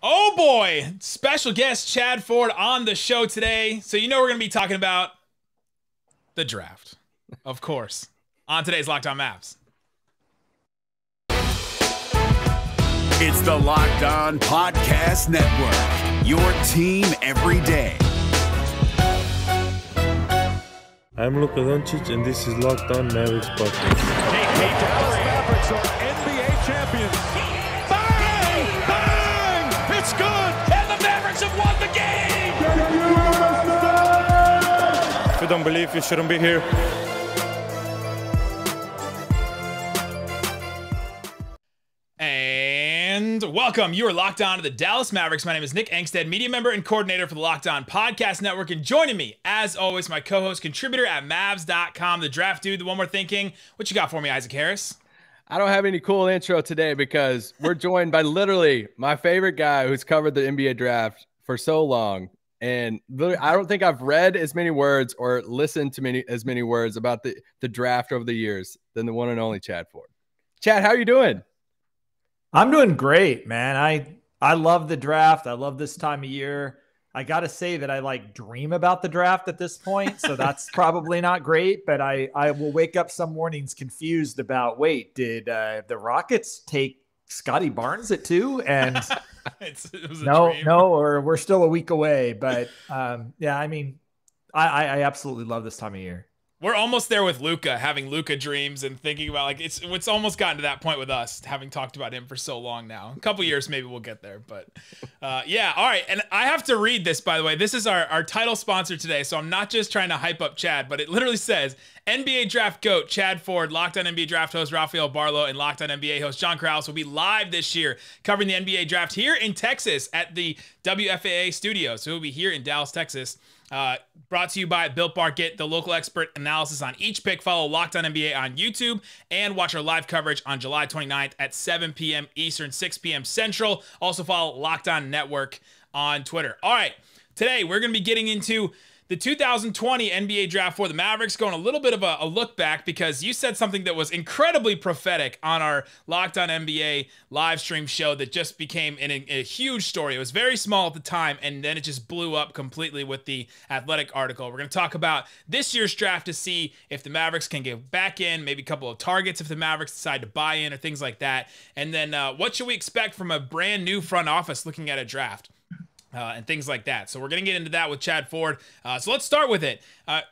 Oh boy, special guest Chad Ford on the show today. So, you know, we're going to be talking about the draft, of course, on today's Locked On Mavs. It's the Locked On Podcast Network, your team every day. I'm Luka Doncic, and this is Locked On Mavericks podcast. Hey, hey, Dallas Mavericks don't believe, you shouldn't be here. And welcome. You are locked on to the Dallas Mavericks. My name is Nick Angstadt, media member and coordinator for the Locked On Podcast Network. And joining me, as always, my co host, contributor at Mavs.com, the draft dude, the one we're thinking. What you got for me, Isaac Harris? I don't have any cool intro today because we're joined by literally my favorite guy who's covered the NBA draft for so long. And I don't think I've read as many words or listened to many as many words about the, the draft over the years than the one and only Chad Ford. Chad, how are you doing? I'm doing great, man. I I love the draft. I love this time of year. I got to say that I like dream about the draft at this point, so that's probably not great. But I I will wake up some mornings confused about wait, did uh, the Rockets take Scotty Barnes at two? And no, dream. no, or we're still a week away. But um, yeah, I mean, I, I absolutely love this time of year. We're almost there with Luka, having Luka dreams and thinking about like it's it's almost gotten to that point with us, having talked about him for so long now. A couple years maybe we'll get there, but uh, yeah. All right, and I have to read this by the way. This is our our title sponsor today, so I'm not just trying to hype up Chad, but it literally says NBA Draft Goat Chad Ford, Locked On NBA Draft host Rafael Barlowe, and Locked On NBA host John Krause will be live this year covering the NBA Draft here in Texas at the WFAA studios. So we'll be here in Dallas, Texas. Uh, brought to you by Built Bar. Get the local expert analysis on each pick. Follow Locked On NBA on YouTube and watch our live coverage on July 29th at 7 p.m. Eastern, 6 p.m. Central. Also follow Locked On Network on Twitter. All right, today we're going to be getting into the 2020 NBA draft for the Mavericks, going a little bit of a, a, look back because you said something that was incredibly prophetic on our Locked On NBA live stream show that just became an, a huge story. It was very small at the time, and then it just blew up completely with the athletic article. We're going to talk about this year's draft to see if the Mavericks can get back in, maybe a couple of targets if the Mavericks decide to buy in or things like that. And then uh, what should we expect from a brand new front office looking at a draft? Uh, and things like that. So we're going to get into that with Chad Ford. Uh, so let's start with it. Uh,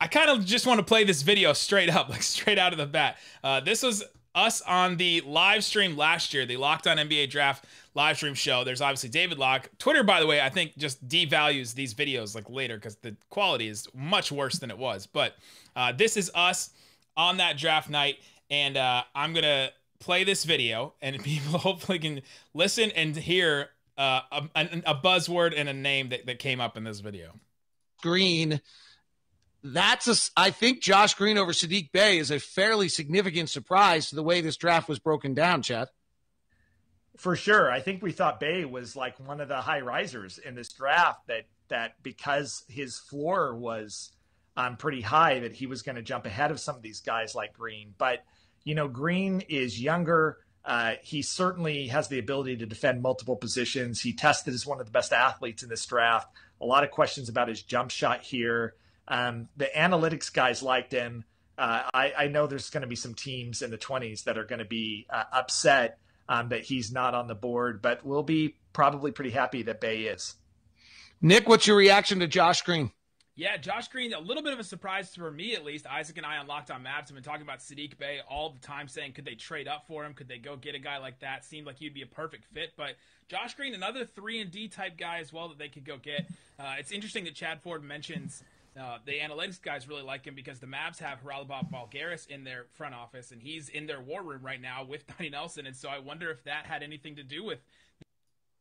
I kind of just want to play this video straight up, like straight out of the bat. Uh, this was us on the live stream last year, the Locked On NBA Draft live stream show. There's obviously David Locke. Twitter, by the way, I think just devalues these videos like later because the quality is much worse than it was. But uh, this is us on that draft night, and uh, I'm gonna play this video, and people hopefully can listen and hear uh, a, a, buzzword and a name that, that came up in this video. Green. That's a, I think Josh Green over Saddiq Bey is a fairly significant surprise to the way this draft was broken down, Chad. For sure. I think we thought Bey was like one of the high risers in this draft that, that because his floor was um, pretty high, that he was going to jump ahead of some of these guys like Green. But, you know, Green is younger uh, he certainly has the ability to defend multiple positions. He tested as one of the best athletes in this draft. A lot of questions about his jump shot here. Um, the analytics guys liked him. Uh, I, I, know there's going to be some teams in the 20s that are going to be uh, upset um, that he's not on the board, but we'll be probably pretty happy that Bey is. Nick, what's your reaction to Josh Green? Yeah, Josh Green, a little bit of a surprise for me at least. Isaac and I on Locked On Mavs have been talking about Saddiq Bey all the time, saying could they trade up for him? Could they go get a guy like that? Seemed like he'd be a perfect fit. But Josh Green, another three and D type guy as well that they could go get. Uh, it's interesting that Chad Ford mentions uh, the analytics guys really like him because the Mavs have Haralabos Voulgaris in their front office, and he's in their war room right now with Donnie Nelson. And so I wonder if that had anything to do with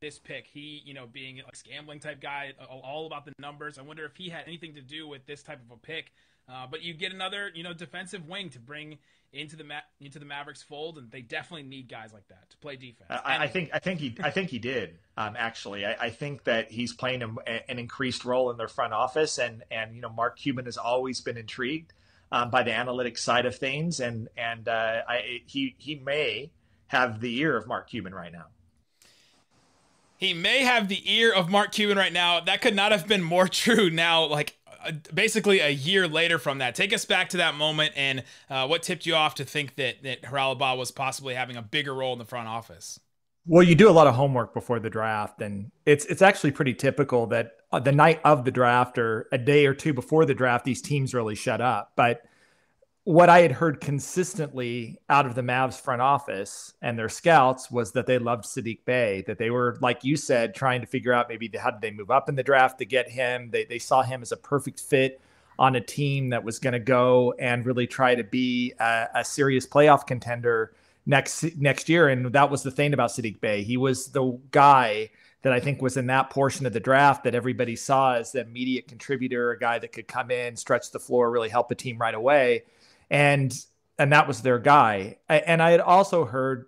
this pick. He, you know, being like gambling type guy, all about the numbers. I wonder if he had anything to do with this type of a pick. Uh, but you get another, you know, defensive wing to bring into the Ma- into the Mavericks fold, and they definitely need guys like that to play defense. I, I think I think he I think he did. Um, actually, I, I, think that he's playing a, an increased role in their front office, and and you know, Mark Cuban has always been intrigued um, by the analytics side of things, and and uh, I, he he may have the ear of Mark Cuban right now. He may have the ear of Mark Cuban right now. That could not have been more true now, like uh, basically a year later from that. Take us back to that moment and uh, what tipped you off to think that, that Haralabos was possibly having a bigger role in the front office? Well, you do a lot of homework before the draft, and it's it's actually pretty typical that uh, the night of the draft or a day or two before the draft, these teams really shut up. But what I had heard consistently out of the Mavs front office and their scouts was that they loved Saddiq Bey, that they were, like you said, trying to figure out maybe how did they move up in the draft to get him. They, they saw him as a perfect fit on a team that was going to go and really try to be a, a, serious playoff contender next next year. And that was the thing about Saddiq Bey. He was the guy that I think was in that portion of the draft that everybody saw as the immediate contributor, a guy that could come in, stretch the floor, really help the team right away and and that was their guy. And I had also heard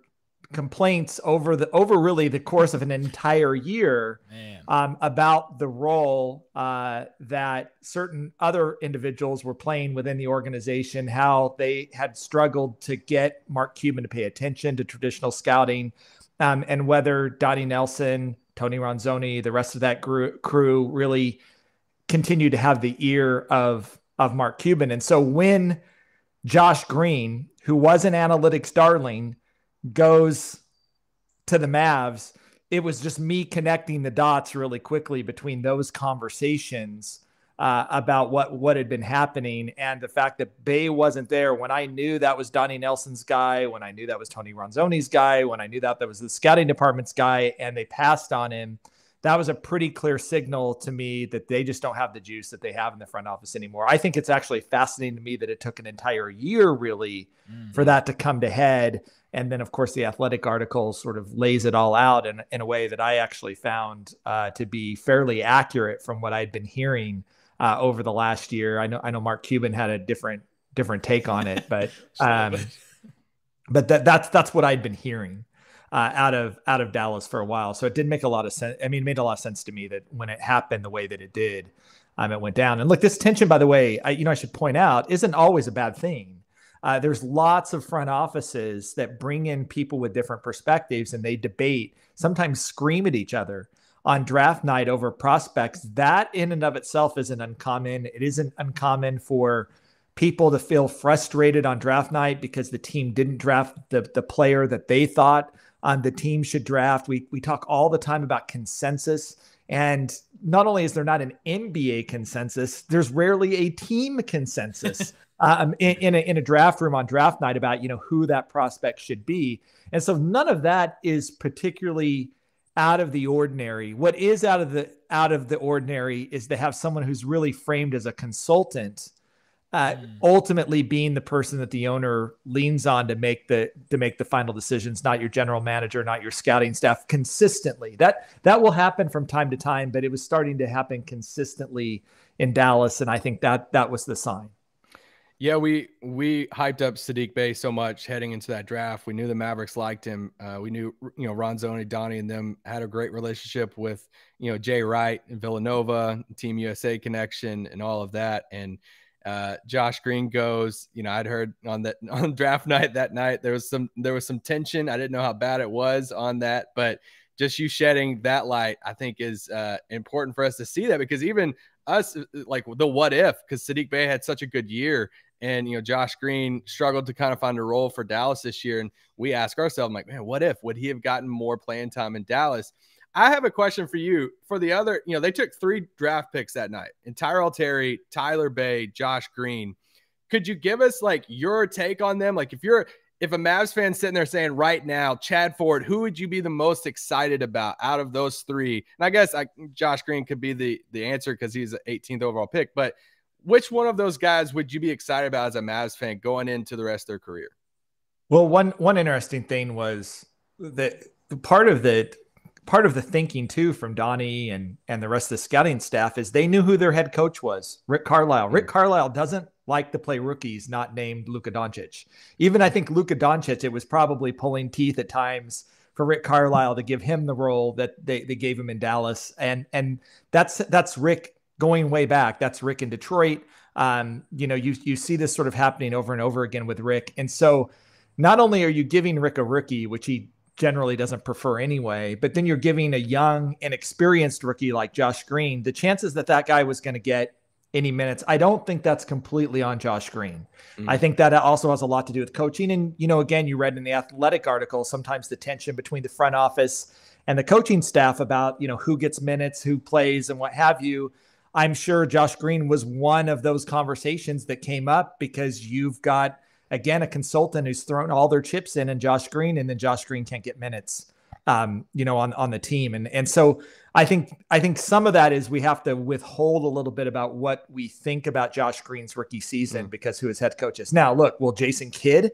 complaints over the over really the course of an entire year um, about the role uh, that certain other individuals were playing within the organization, how they had struggled to get Mark Cuban to pay attention to traditional scouting, um, and whether Donnie Nelson, Tony Ronzone, the rest of that group, crew really continued to have the ear of of Mark Cuban. And so when Josh Green, who was an analytics darling, goes to the Mavs. It was just me connecting the dots really quickly between those conversations uh, about what what had been happening and the fact that Bey wasn't there when I knew that was Donnie Nelson's guy, when I knew that was Tony Ronzone's guy, when I knew that that was the scouting department's guy, and they passed on him that was a pretty clear signal to me that they just don't have the juice that they have in the front office anymore. I think it's actually fascinating to me that it took an entire year really mm. for that to come to head. And then, of course, the athletic article sort of lays it all out in, in a way that I actually found uh, to be fairly accurate from what I'd been hearing uh, over the last year. I know I know Mark Cuban had a different different take on it, but um, but that, that's that's what I'd been hearing uh, out of out of Dallas for a while. So it did make a lot of sense. I mean, it made a lot of sense to me that when it happened the way that it did, um, it went down. And look, this tension, by the way, I, you know, I should point out, isn't always a bad thing. Uh, there's lots of front offices that bring in people with different perspectives and they debate, sometimes scream at each other on draft night over prospects. That in and of itself isn't uncommon. It isn't uncommon for people to feel frustrated on draft night because the team didn't draft the, the player that they thought um, the team should draft. We we talk all the time about consensus, and not only is there not an NBA consensus, there's rarely a team consensus um, in, in a, in a draft room on draft night about you know who that prospect should be, and so none of that is particularly out of the ordinary. What is out of the out of the ordinary is to have someone who's really framed as a consultant uh, mm. ultimately being the person that the owner leans on to make the to make the final decisions not your general manager not your scouting staff consistently that that will happen from time to time but it was starting to happen consistently in Dallas and I think that that was the sign yeah, we we hyped up Saddiq Bey so much heading into that draft. We knew the Mavericks liked him. Uh, we knew you know Ronzone, Donnie, and them had a great relationship with you know Jay Wright and Villanova, Team USA connection, and all of that. And uh, Josh Green goes. You know, I'd heard on that on draft night that night there was some there was some tension. I didn't know how bad it was on that, but just you shedding that light, I think is uh, important for us to see that because even us, uh, like the what if, because Saddiq Bey had such a good year and you know Josh Green struggled to kind of find a role for Dallas this year, and we ask ourselves, like, man, what if? Would he have gotten more playing time in Dallas? I have a question for you. For the other, you know, they took three draft picks that night and Tyrell Terry, Tyler Bey, Josh Green. Could you give us like your take on them? Like if you're if a Mavs fan sitting there saying right now, Chad Ford, who would you be the most excited about out of those three? And I guess I, Josh Green could be the the answer because he's an 18th overall pick. But which one of those guys would you be excited about as a Mavs fan going into the rest of their career? Well, one one interesting thing was that part of the part of the thinking too from Donnie and and the rest of the scouting staff is they knew who their head coach was, Rick Carlisle. Rick Carlisle doesn't like to play rookies not named Luka Doncic. Even I think Luka Doncic, it was probably pulling teeth at times for Rick Carlisle to give him the role that they, they gave him in Dallas. And and that's that's Rick going way back. That's Rick in Detroit. Um, you know, you you see this sort of happening over and over again with Rick. And so not only are you giving Rick a rookie, which he generally doesn't prefer anyway. But then you're giving a young, and inexperienced rookie like Josh Green the chances that that guy was going to get any minutes. I don't think that's completely on Josh Green. Mm-hmm. I think that also has a lot to do with coaching. And, you know, again, you read in the athletic article, sometimes the tension between the front office and the coaching staff about, you know, who gets minutes, who plays, and what have you. I'm sure Josh Green was one of those conversations that came up because you've got, again, a consultant who's thrown all their chips in and Josh Green, and then Josh Green can't get minutes, um, you know, on, on the team. And, and so I think I think some of that is we have to withhold a little bit about what we think about Josh Green's rookie season mm. because who his head coach is. Now, look, will Jason Kidd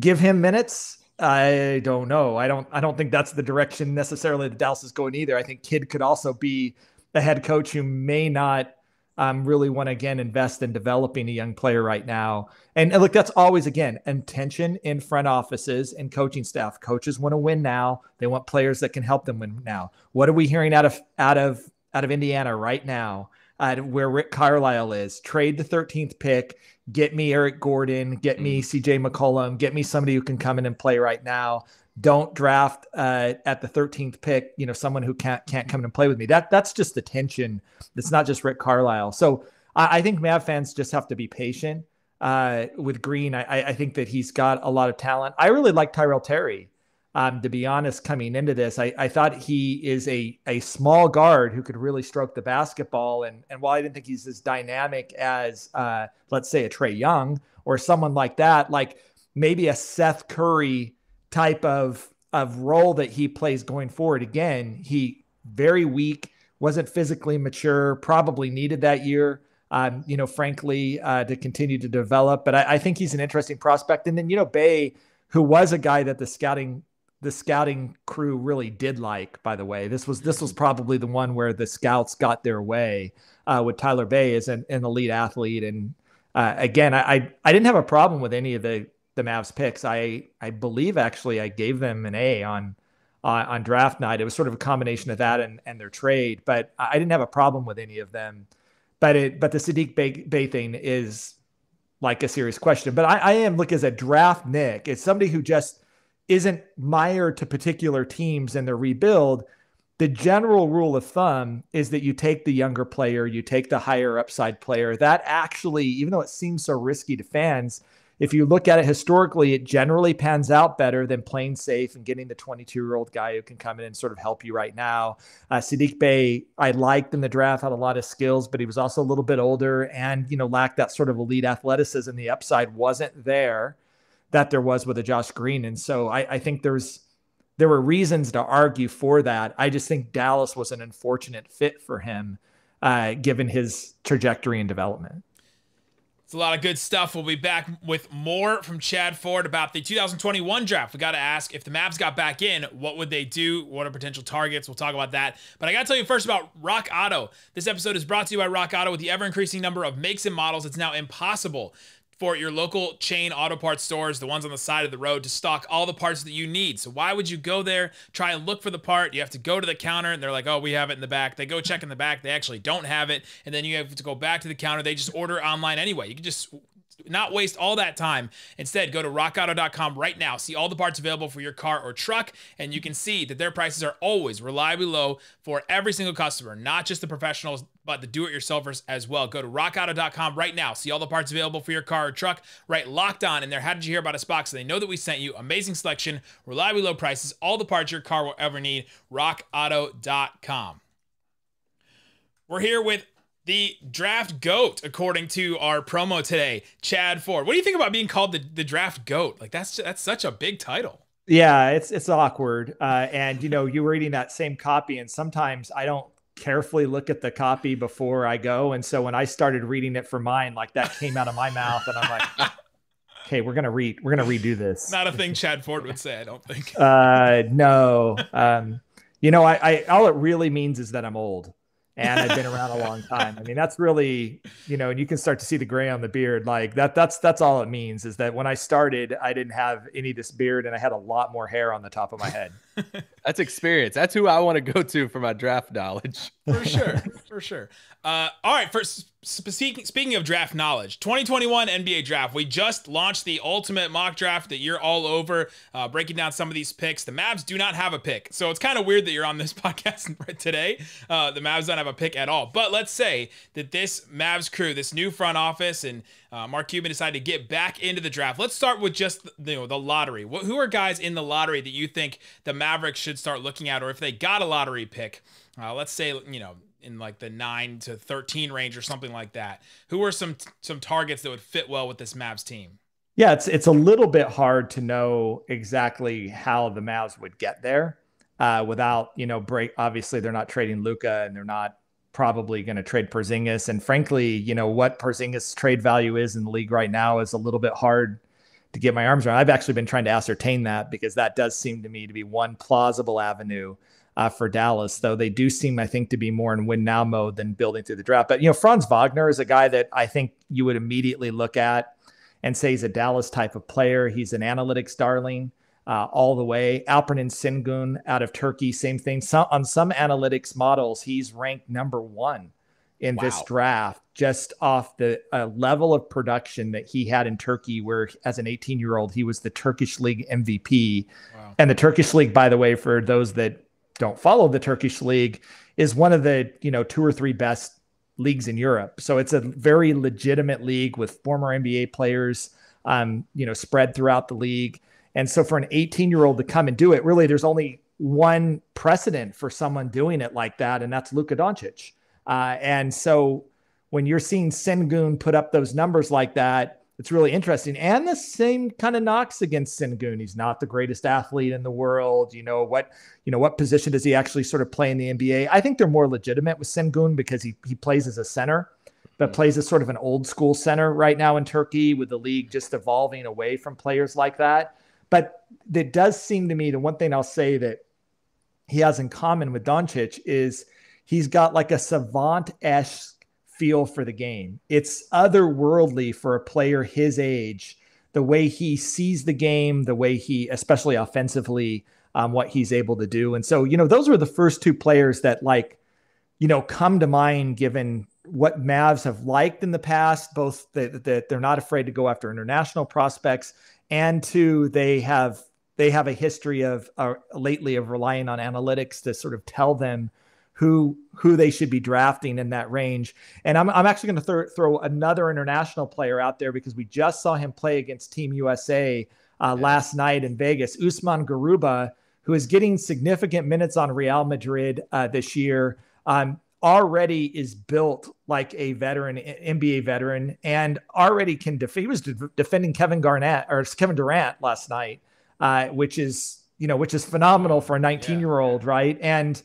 give him minutes? I don't know. I don't I don't think that's the direction necessarily that Dallas is going either. I think Kidd could also be a head coach who may not um, really want to again invest in developing a young player right now. And, and look, that's always again intention in front offices and coaching staff. Coaches want to win now. They want players that can help them win now. What are we hearing out of out of out of Indiana right now? Uh, where Rick Carlisle is, trade the 13th pick, get me Eric Gordon, get me mm. CJ McCollum, get me somebody who can come in and play right now don't draft uh, at the 13th pick, you know, someone who can't can't come in and play with me. That that's just the tension. It's not just Rick Carlisle. So I, I think Mav fans just have to be patient uh, with Green. I, I think that he's got a lot of talent. I really like Tyrell Terry. Um, to be honest, coming into this, I, I thought he is a a small guard who could really stroke the basketball. And and while I didn't think he's as dynamic as uh, let's say a Trae Young or someone like that, like maybe a Seth Curry type of of role that he plays going forward. Again, he very weak, wasn't physically mature, probably needed that year. Um, you know, frankly, uh, to continue to develop. But I, I, think he's an interesting prospect. And then, you know, Bey, who was a guy that the scouting the scouting crew really did like. By the way, this was this was probably the one where the scouts got their way uh, with Tyler Bey as an, an elite athlete. And uh, again, I, I I didn't have a problem with any of the the Mavs picks. I I believe actually I gave them an A on uh, on draft night. It was sort of a combination of that and and their trade, but I didn't have a problem with any of them. But it but the Saddiq Bey, Bey thing is like a serious question. But I, I am look as a draft Nick. It's somebody who just isn't mired to particular teams and their rebuild. The general rule of thumb is that you take the younger player, you take the higher upside player. That actually, even though it seems so risky to fans, if you look at it historically, it generally pans out better than playing safe and getting the 22 year old guy who can come in and sort of help you right now. Uh, Saddiq Bey, I liked in the draft, had a lot of skills, but he was also a little bit older and, you know, lacked that sort of elite athleticism. The upside wasn't there that there was with a Josh Green. And so I, I think there's, there were reasons to argue for that. I just think Dallas was an unfortunate fit for him, uh, given his trajectory and development. It's a lot of good stuff. We'll be back with more from Chad Ford about the 2021 draft. We got to ask if the Mavs got back in, what would they do? What are potential targets? We'll talk about that. But I got to tell you first about Rock Auto. This episode is brought to you by Rock Auto. With the ever increasing number of makes and models, it's now impossible for your local chain auto parts stores, the ones on the side of the road, to stock all the parts that you need. So why would you go there, try and look for the part? You have to go to the counter and they're like, oh, we have it in the back. They go check in the back, they actually don't have it. And then you have to go back to the counter. They just order online anyway. You can just not waste all that time. Instead, go to rockauto.com right now. See all the parts available for your car or truck, and you can see that their prices are always reliably low for every single customer, not just the professionals, but the do-it-yourselfers as well. Go to rockauto.com right now. See all the parts available for your car or truck. Right, locked on in there. How did you hear about us box? So they know that we sent you. Amazing selection, reliably low prices, all the parts your car will ever need. rockauto.com. We're here with the draft goat, according to our promo today, Chad Ford. What do you think about being called the, the draft goat? Like that's that's such a big title. Yeah, it's it's awkward. Uh, and you know, you're reading that same copy, and sometimes I don't carefully look at the copy before I go. And so when I started reading it for mine, like that came out of my mouth, and I'm like, okay, we're gonna read, we're gonna redo this. Not a thing Chad Ford would say, I don't think. Uh, no. Um, you know, I, I all it really means is that I'm old and I've been around a long time. I mean, that's really, you know, and you can start to see the gray on the beard. Like that, that's that's all it means is that when I started, I didn't have any of this beard and I had a lot more hair on the top of my head. That's experience. That's who I want to go to for my draft knowledge. for sure, for sure. Uh, all right. For speaking speaking of draft knowledge, 2021 NBA draft. We just launched the ultimate mock draft that you're all over, uh, breaking down some of these picks. The Mavs do not have a pick, so it's kind of weird that you're on this podcast today. Uh, the Mavs don't have a pick at all. But let's say that this Mavs crew, this new front office, and uh, Mark Cuban decided to get back into the draft. Let's start with just you know the lottery. What, who are guys in the lottery that you think the Mavericks should start looking at, or if they got a lottery pick? Uh, let's say you know in like the 9 to 13 range or something like that. Who are some some targets that would fit well with this Mavs team? Yeah, it's it's a little bit hard to know exactly how the Mavs would get there uh, without you know break. Obviously, they're not trading Luka, and they're not probably going to trade Porzingis. And frankly, you know what Porzingis trade value is in the league right now is a little bit hard to get my arms around. I've actually been trying to ascertain that because that does seem to me to be one plausible avenue uh, for Dallas, though they do seem, I think, to be more in win now mode than building through the draft. But, you know, Franz Wagner is a guy that I think you would immediately look at and say he's a Dallas type of player. He's an analytics darling uh, all the way. Alperen Sengun out of Turkey, same thing. Some, on some analytics models, he's ranked number one in wow. this draft just off the uh, level of production that he had in Turkey, where as an 18 year old, he was the Turkish League MVP. Wow. And the Turkish League, by the way, for those that don't follow the Turkish league is one of the, you know, two or three best leagues in Europe. So it's a very legitimate league with former NBA players, um, you know, spread throughout the league. And so for an 18 year old to come and do it, really, there's only one precedent for someone doing it like that, and that's Luka Doncic. Uh, and so when you're seeing Sengun put up those numbers like that, it's really interesting. And the same kind of knocks against Sengun. He's not the greatest athlete in the world. You know what? You know what position does he actually sort of play in the NBA? I think they're more legitimate with Sengun because he he plays as a center, but mm-hmm. plays as sort of an old school center right now in Turkey with the league just evolving away from players like that. But it does seem to me the one thing I'll say that he has in common with Doncic is he's got like a savant esque feel for the game. It's otherworldly for a player his age, the way he sees the game, the way he, especially offensively, um, what he's able to do. And so, you know, those were the first two players that, like, you know, come to mind given what Mavs have liked in the past, both that, that they're not afraid to go after international prospects, and two, they have they have a history of uh, lately of relying on analytics to sort of tell them who who they should be drafting in that range. And I'm, I'm actually going to th- throw another international player out there because we just saw him play against Team USA uh, yeah. last night in Vegas. Usman Garuba, who is getting significant minutes on Real Madrid uh, this year, um, already is built like a veteran, NBA veteran, and already can defend. He was de- defending Kevin Garnett or Kevin Durant last night, uh, which is you know which is phenomenal for a 19 year old, right? And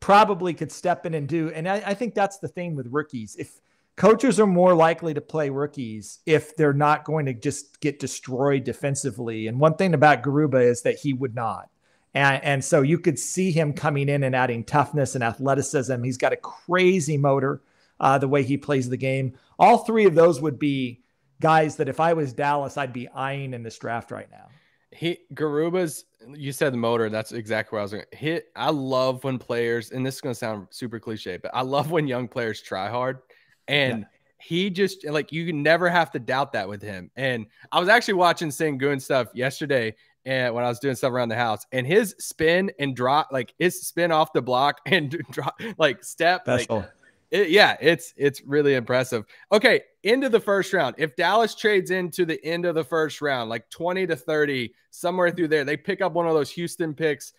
probably could step in and do. And I, I, think that's the thing with rookies. If coaches are more likely to play rookies if they're not going to just get destroyed defensively. And one thing about Garuba is that he would not. And, and so you could see him coming in and adding toughness and athleticism. He's got a crazy motor, uh, the way he plays the game. All three of those would be guys that if I was Dallas, I'd be eyeing in this draft right now. He Garuba's you said the motor. That's exactly what I was going to hit. I love when players, and this is going to sound super cliche, but I love when young players try hard. And yeah. he just like you never have to doubt that with him. And I was actually watching Sengun stuff yesterday, and when I was doing stuff around the house, and his spin and drop, like his spin off the block and drop, like step, Special. like it, yeah, it's it's really impressive. Okay, into the first round. If Dallas trades into the end of the first round, like 20 to 30, somewhere through there, they pick up one of those Houston picks.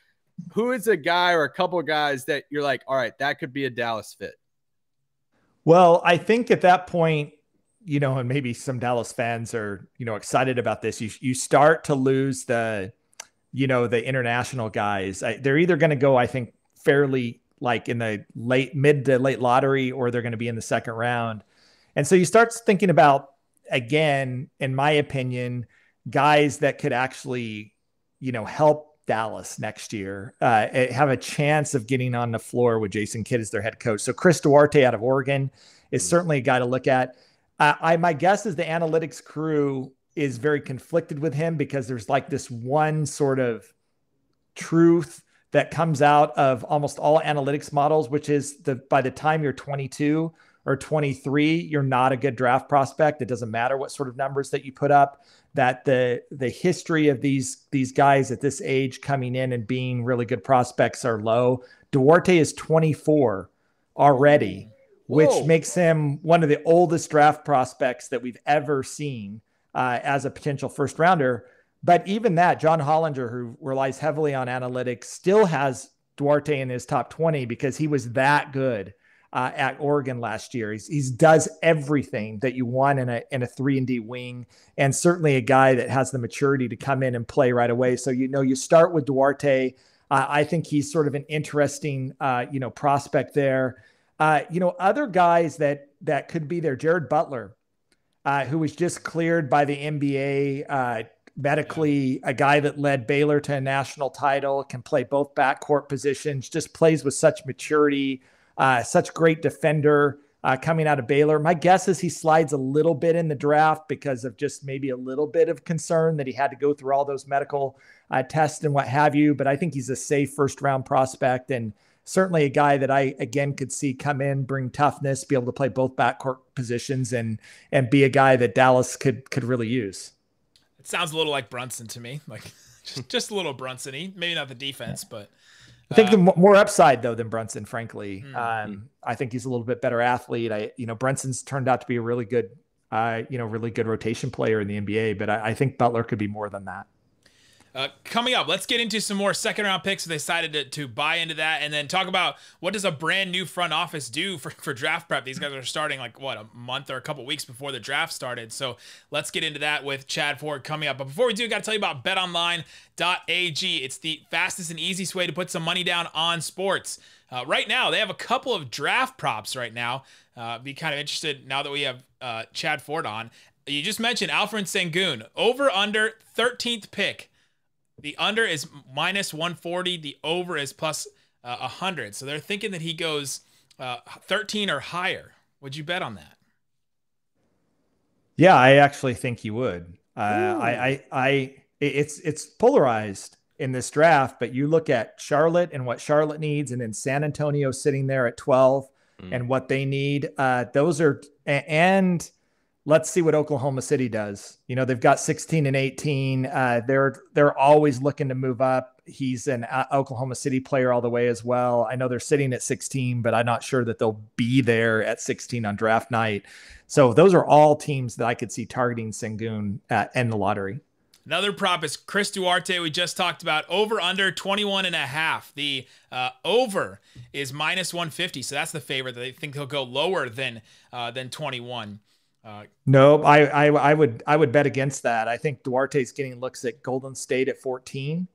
Who is a guy or a couple of guys that you're like, all right, that could be a Dallas fit? Well, I think at that point, you know, and maybe some Dallas fans are, you know, excited about this. You you start to lose the, you know, the international guys. I, they're either going to go, I think, fairly like in the late mid to late lottery or they're going to be in the second round. And so you start thinking about again, in my opinion, guys that could actually, you know, help Dallas next year, uh, eh, have a chance of getting on the floor with Jason Kidd as their head coach. So Chris Duarte out of Oregon is mm. certainly a guy to look at. Uh, I my guess is the analytics crew is very conflicted with him because there's like this one sort of truth that comes out of almost all analytics models, which is the by the time you're 22 or 23, you're not a good draft prospect. It doesn't matter what sort of numbers that you put up. That the the history of these these guys at this age coming in and being really good prospects are low. Duarte is 24 already, which makes him one of the oldest draft prospects that we've ever seen uh, as a potential first rounder. But even that, John Hollinger, who relies heavily on analytics, still has Duarte in his top 20 because he was that good uh, at Oregon last year. He's, he's does everything that you want in a in a three and D wing, and certainly a guy that has the maturity to come in and play right away. So you know you start with Duarte. Uh, I think he's sort of an interesting uh, you know prospect there. Uh, you know other guys that that could be there. Jared Butler, uh, who was just cleared by the NBA. Uh, medically, a guy that led Baylor to a national title, can play both backcourt positions, just plays with such maturity, uh, such great defender uh, coming out of Baylor. My guess is he slides a little bit in the draft because of just maybe a little bit of concern that he had to go through all those medical uh, tests and what have you. But I think he's a safe first round prospect and certainly a guy that I again could see come in, bring toughness, be able to play both backcourt positions, and and be a guy that Dallas could could really use. It sounds a little like Brunson to me, like just, just a little Brunson-y. Maybe not the defense, but I think the mo- more upside though than Brunson, frankly. Um, I think he's a little bit better athlete. I, you know, Brunson's turned out to be a really good, uh, you know, really good rotation player in the NBA. But I, I think Butler could be more than that. Uh, coming up, let's get into some more second round picks. They decided to, to buy into that and then talk about what does a brand new front office do for, for draft prep. These guys are starting like what a month or a couple weeks before the draft started. So let's get into that with Chad Ford coming up. But before we do, I got to tell you about betonline.ag. It's the fastest and easiest way to put some money down on sports. Uh, right now, they have a couple of draft props right now. Uh, be kind of interested now that we have uh, Chad Ford on. You just mentioned Alfred Sengun over under 13th pick. The under is minus 140. The over is plus uh, 100. So they're thinking that he goes uh, 13 or higher. Would you bet on that? Yeah, I actually think you would. Uh, I, I, I, it's it's polarized in this draft, but you look at Charlotte and what Charlotte needs, and then San Antonio sitting there at 12 and what they need. Uh, those are and let's see what Oklahoma City does. You know, they've got 16 and 18. Uh, they're they're always looking to move up. He's an uh, Oklahoma City player all the way as well. I know they're sitting at 16, but I'm not sure that they'll be there at 16 on draft night. So those are all teams that I could see targeting Sengun at in the lottery. Another prop is Chris Duarte. We just talked about over under 21 and a half. The uh, over is minus 150. So that's the favorite. That they think he'll go lower than uh, than 21. Uh, No, I, I I would I would bet against that. I think Duarte's getting looks at Golden State at 14,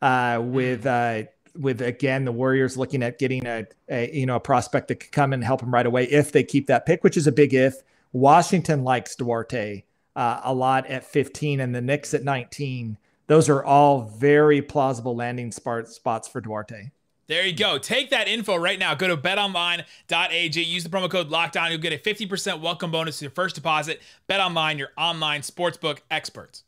uh, with uh, with again the Warriors looking at getting a, a you know a prospect that could come and help him right away if they keep that pick, which is a big if. Washington likes Duarte uh, a lot at 15, and the Knicks at 19. Those are all very plausible landing spot, spots for Duarte. There you go. Take that info right now. Go to betonline.ag. Use the promo code LOCKDOWN. You'll get a 50% welcome bonus to your first deposit. BetOnline, your online sportsbook experts.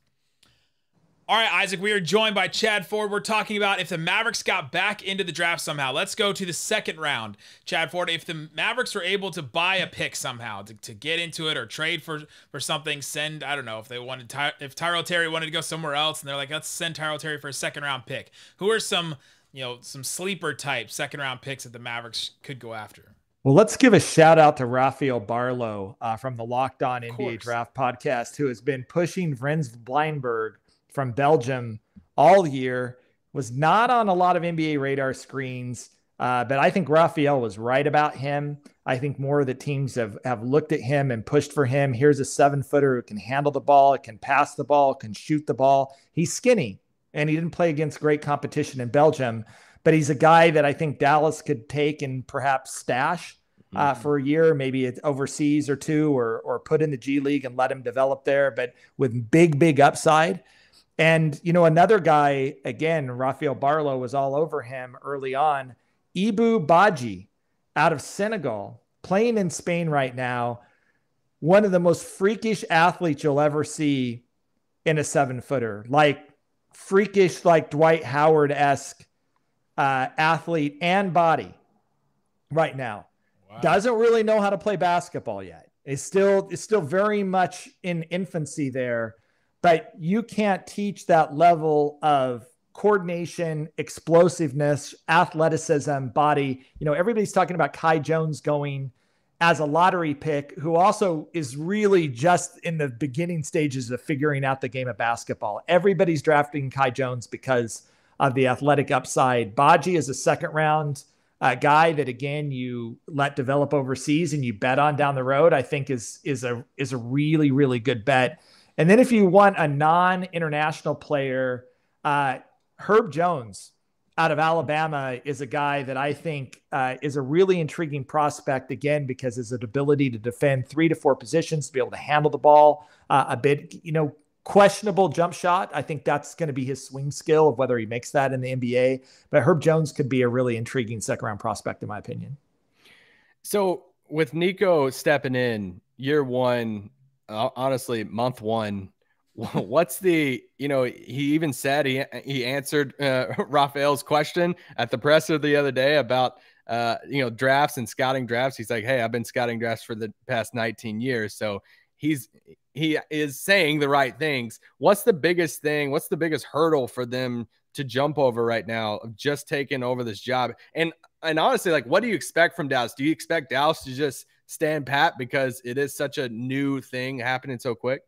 All right, Isaac, we are joined by Chad Ford. We're talking about if the Mavericks got back into the draft somehow. Let's go to the second round. Chad Ford, if the Mavericks were able to buy a pick somehow to, to get into it or trade for for something, send, I don't know, if they wanted, Ty, if Tyrell Terry wanted to go somewhere else and they're like, let's send Tyrell Terry for a second round pick. Who are some you know, some sleeper type second round picks that the Mavericks could go after. Well, let's give a shout out to Rafael Barlowe uh, from the Locked On NBA course. Draft podcast, who has been pushing Vrenz Bleijenbergh from Belgium all year. Was not on a lot of NBA radar screens, uh, but I think Rafael was right about him. I think more of the teams have have looked at him and pushed for him. Here's a seven footer who can handle the ball, it can pass the ball, can shoot the ball. He's skinny and he didn't play against great competition in Belgium. But he's a guy that I think Dallas could take and perhaps stash uh, for a year, maybe it's overseas or two, or or put in the G League and let him develop there. But with big, big upside. And you know, another guy again, Rafael Barlowe was all over him early on. Ibou Badji out of Senegal, playing in Spain right now. One of the most freakish athletes you'll ever see in a seven footer. Like freakish, like Dwight Howard esque uh, athlete and body right now. Wow. Doesn't really know how to play basketball yet. It's still it's still very much in infancy there, but you can't teach that level of coordination, explosiveness, athleticism, body. You know, everybody's talking about Kai Jones going as a lottery pick who also is really just in the beginning stages of figuring out the game of basketball. Everybody's drafting Kai Jones because of the athletic upside. Badji is a second round uh, guy that again you let develop overseas and you bet on down the road. I think is is a is a really really good bet. And then if you want a non international player, uh, Herb Jones out of Alabama is a guy that I think uh, is a really intriguing prospect again because his ability to defend three to four positions, to be able to handle the ball uh, a bit, you know, questionable jump shot. I think that's going to be his swing skill of whether he makes that in the NBA. But Herb Jones could be a really intriguing second round prospect, in my opinion. So with Nico stepping in year one, uh, honestly, month one, what's the you know he even said he he answered uh, Raphael's question at the presser the other day about uh, you know drafts and scouting drafts. He's like, hey, I've been scouting drafts for the past 19 years, so he's he is saying the right things. What's the biggest thing? What's the biggest hurdle for them to jump over right now of just taking over this job? And and honestly, like, what do you expect from Dallas? Do you expect Dallas to just stand pat because it is such a new thing happening so quick?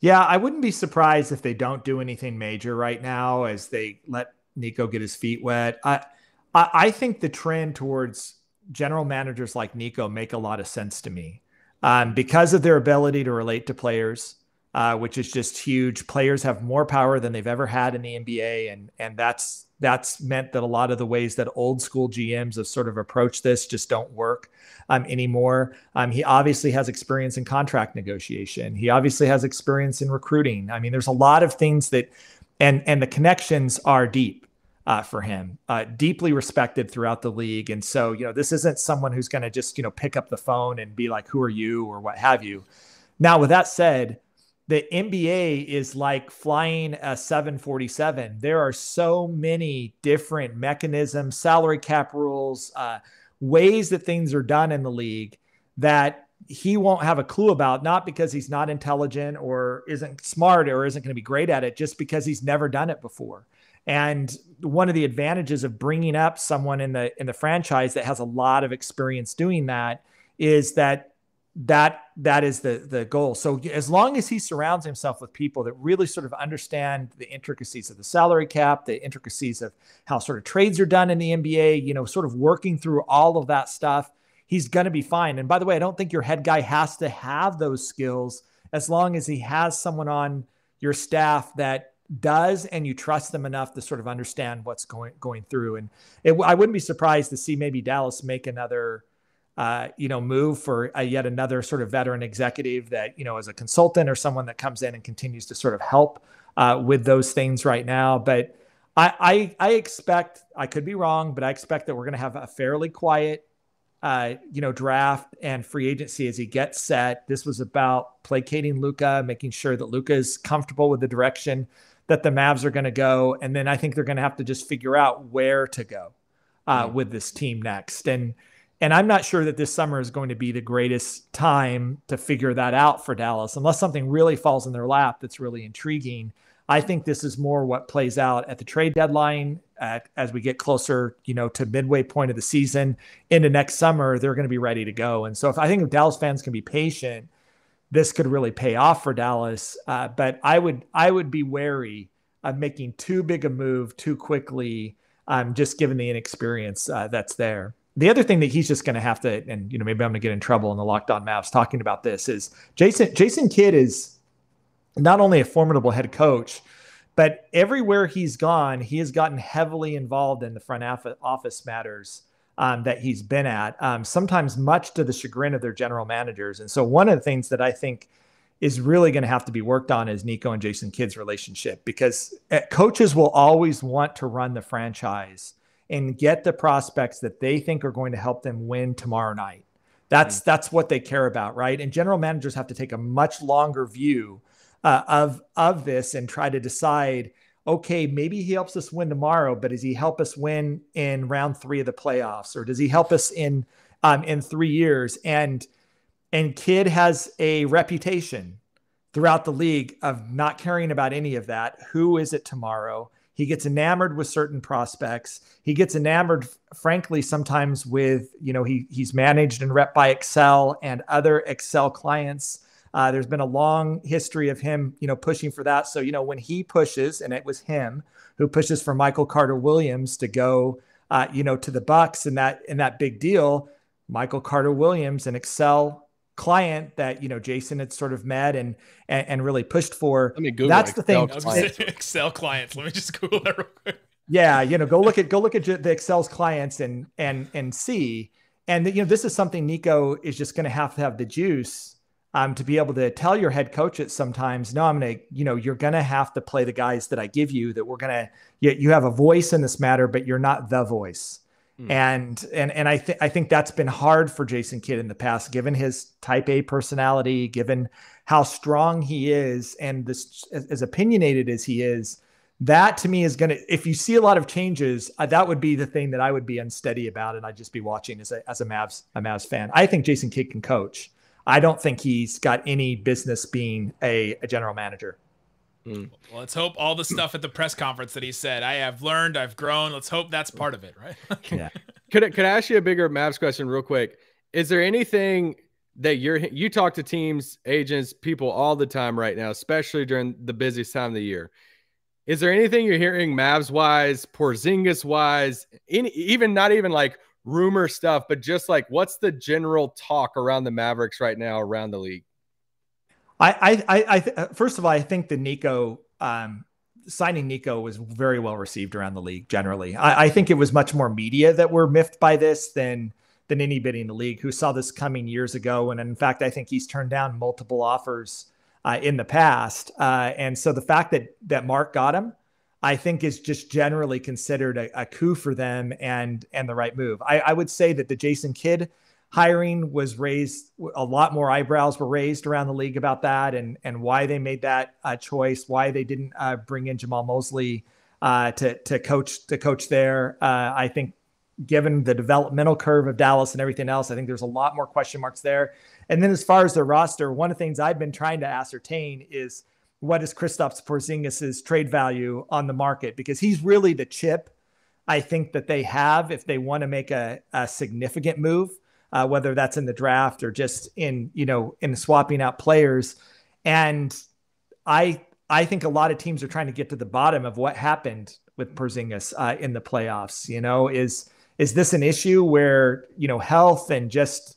Yeah, I wouldn't be surprised if they don't do anything major right now as they let Nico get his feet wet. I I, I think the trend towards general managers like Nico make a lot of sense to me um, because of their ability to relate to players, uh, which is just huge. Players have more power than they've ever had in the NBA, and and that's that's meant that a lot of the ways that old school GMs have sort of approached this just don't work um, anymore. Um, he obviously has experience in contract negotiation. He obviously has experience in recruiting. I mean, there's a lot of things that, and and the connections are deep uh, for him, uh, deeply respected throughout the league. And so, you know, this isn't someone who's going to just you know pick up the phone and be like, "Who are you?" or what have you. Now, with that said the NBA is like flying a 747. There are so many different mechanisms, salary cap rules, uh, ways that things are done in the league that he won't have a clue about, not because he's not intelligent or isn't smart or isn't going to be great at it, just because he's never done it before. And one of the advantages of bringing up someone in the in the franchise that has a lot of experience doing that is that that that is the the goal. So as long as he surrounds himself with people that really sort of understand the intricacies of the salary cap, the intricacies of how sort of trades are done in the NBA, you know, sort of working through all of that stuff, he's going to be fine. And by the way, I don't think your head guy has to have those skills as long as he has someone on your staff that does and you trust them enough to sort of understand what's going going through and it, I wouldn't be surprised to see maybe Dallas make another uh, you know, move for a, yet another sort of veteran executive that, you know, as a consultant or someone that comes in and continues to sort of help uh, with those things right now. But I, I, I expect, I could be wrong, but I expect that we're going to have a fairly quiet, uh, you know, draft and free agency as he gets set. This was about placating Luka, making sure that Luka is comfortable with the direction that the Mavs are going to go. And then I think they're going to have to just figure out where to go uh, mm-hmm. with this team next. And, and I'm not sure that this summer is going to be the greatest time to figure that out for Dallas, unless something really falls in their lap that's really intriguing. I think this is more what plays out at the trade deadline at, as we get closer, you know, to midway point of the season into next summer. They're going to be ready to go, and so if I think if Dallas fans can be patient, this could really pay off for Dallas. Uh, but I would I would be wary of making too big a move too quickly, um, just given the inexperience uh, that's there the other thing that he's just going to have to, and you know, maybe I'm going to get in trouble in the Locked On Mavs talking about this is Jason. Jason Kidd is not only a formidable head coach, but everywhere he's gone, he has gotten heavily involved in the front office matters um, that he's been at. Um, sometimes much to the chagrin of their general managers. And so one of the things that I think is really going to have to be worked on is Nico and Jason Kidd's relationship because eh, coaches will always want to run the franchise and get the prospects that they think are going to help them win tomorrow night. That's mm-hmm. that's what they care about, right? And general managers have to take a much longer view uh, of of this and try to decide okay, maybe he helps us win tomorrow, but does he help us win in round three of the playoffs, or does he help us in um, in three years? And and Kidd has a reputation throughout the league of not caring about any of that. Who is it tomorrow? He gets enamored with certain prospects. He gets enamored, frankly, sometimes with, you know, he he's managed and rep by Excel and other Excel clients. Uh, there's been a long history of him, you know, pushing for that. So, you know, when he pushes, and it was him who pushes for Michael Carter Williams to go, uh, you know, to the Bucks in that in that big deal, Michael Carter Williams, and Excel client that you know Jason had sort of met and and, and really pushed for. Let me Google That's the thing. I was gonna say Excel clients. Let me just Google that real quick. Yeah, you know, go look at go look at the Excel's clients and and and see. And you know, this is something Nico is just going to have to have the juice um, to be able to tell your head coach it sometimes. No, I'm going to, you know, you're going to have to play the guys that I give you. That we're going to, you, you have a voice in this matter, but you're not the voice. Hmm. And and and I think I think that's been hard for Jason Kidd in the past, given his Type A personality, given how strong he is, and this as, as opinionated as he is. That to me is going to, if you see a lot of changes, uh, that would be the thing that I would be unsteady about, and I'd just be watching as a as a Mavs a Mavs fan. I think Jason Kidd can coach. I don't think he's got any business being a, a general manager. Mm. Well, let's hope all the stuff at the press conference that he said, I have learned, I've grown. Let's hope that's part of it, right? Yeah. Could I, could I ask you a bigger Mavs question real quick? Is there anything that you're you talk to teams, agents, people all the time right now, especially during the busiest time of the year? Is there anything you're hearing Mavs wise, Porzingis wise, any, even not even like rumor stuff, but just like what's the general talk around the Mavericks right now around the league? I, I, I, th- first of all, I think the Nico um, signing Nico was very well received around the league generally. I, I, think it was much more media that were miffed by this than than anybody in the league who saw this coming years ago. And in fact, I think he's turned down multiple offers uh, in the past. Uh, and so the fact that that Mark got him, I think, is just generally considered a, a coup for them and and the right move. I, I would say that the Jason Kidd hiring was raised a lot more eyebrows were raised around the league about that and and why they made that uh, choice why they didn't uh, bring in Jamahl Mosley uh, to to coach to coach there. Uh, I think given the developmental curve of Dallas and everything else I think there's a lot more question marks there. And then as far as the roster one of the things I've been trying to ascertain is what is Kristaps Porzingis's trade value on the market? Because he's really the chip I think that they have if they want to make a, a significant move uh, whether that's in the draft or just in you know in swapping out players. And I I think a lot of teams are trying to get to the bottom of what happened with Porzingis uh, in the playoffs. You know, is is this an issue where you know health and just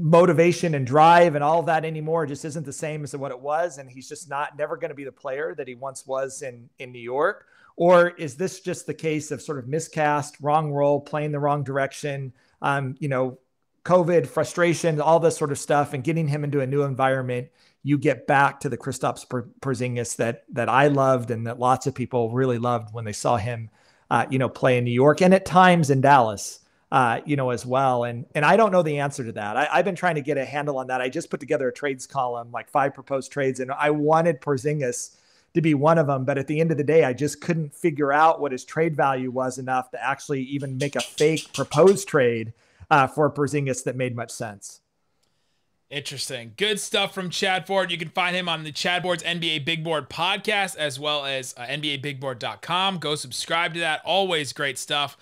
motivation and drive and all that anymore just isn't the same as what it was and he's just not never going to be the player that he once was in in New York or is this just the case of sort of miscast wrong role playing the wrong direction um, you know COVID, frustration, all this sort of stuff, and getting him into a new environment, you get back to the Kristaps Porzingis that that I loved and that lots of people really loved when they saw him, uh, you know, play in New York and at times in Dallas, uh, you know, as well. And and I don't know the answer to that. I, have been trying to get a handle on that. I just put together a trades column, like five proposed trades, and I wanted Porzingis to be one of them. But at the end of the day, I just couldn't figure out what his trade value was enough to actually even make a fake proposed trade uh, for Porzingis that made much sense. Interesting. Good stuff from Chad Ford. You can find him on the Chad Ford's NBA Big Board podcast as well as uh, NBABigBoard.com. Go subscribe to that. Always great stuff.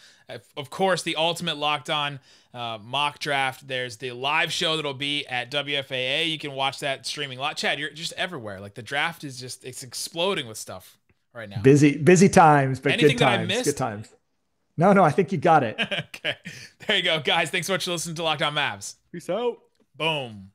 Of course, the ultimate locked on uh, mock draft. There's the live show that'll be at WFAA. You can watch that streaming lot. Chad, you're just everywhere. Like the draft is just it's exploding with stuff right now. Busy, busy times, but Anything good times. Good times. No, no, I think you got it. okay. There you go, guys. Thanks so much for listening to Locked On Mavs. Peace out. Boom.